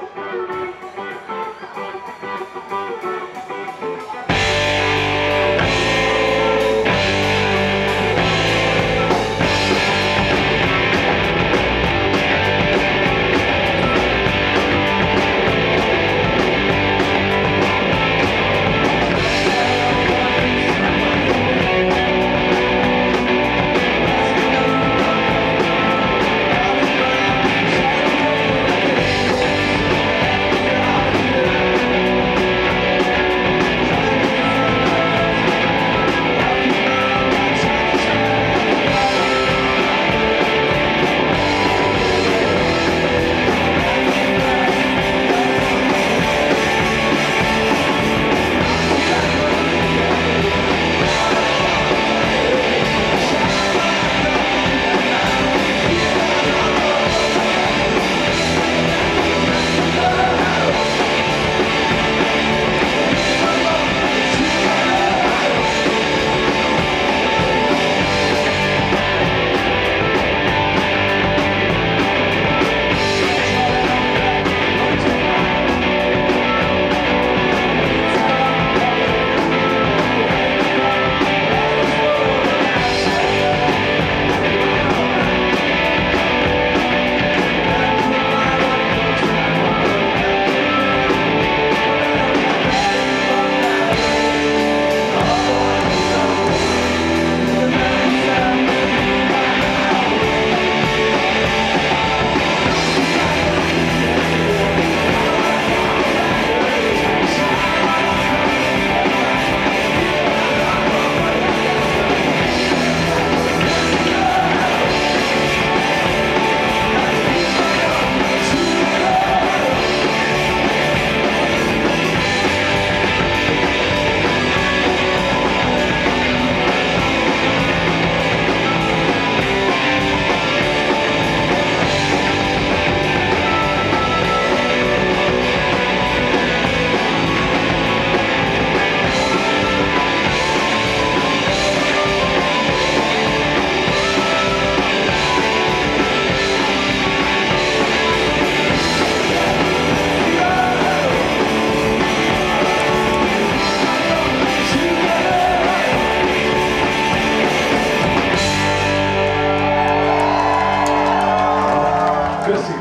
Música God bless you.